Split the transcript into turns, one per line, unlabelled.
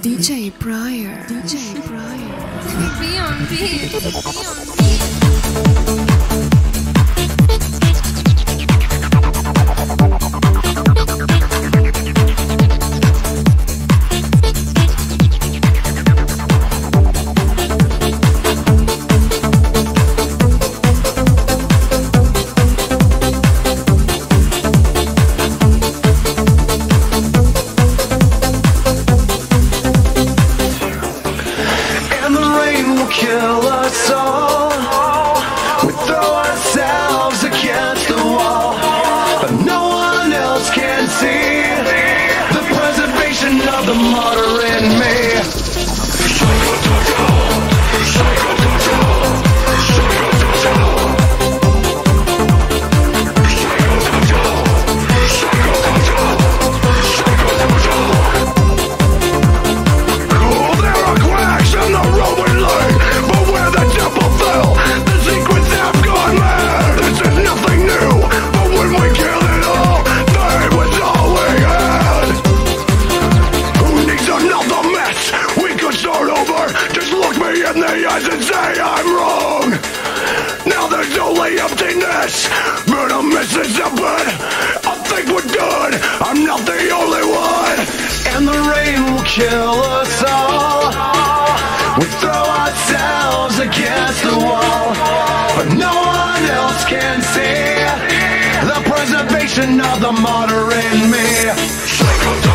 DJ Pryer. DJ Pryer.
Be on beat. Be on beat.
And the rain will kill us all. There's only emptiness, but a Mississippi. I think we're good. I'm not the only one, and the rain will kill us all. We throw ourselves against the wall, but no one else can see the preservation of the martyr in me. Psycho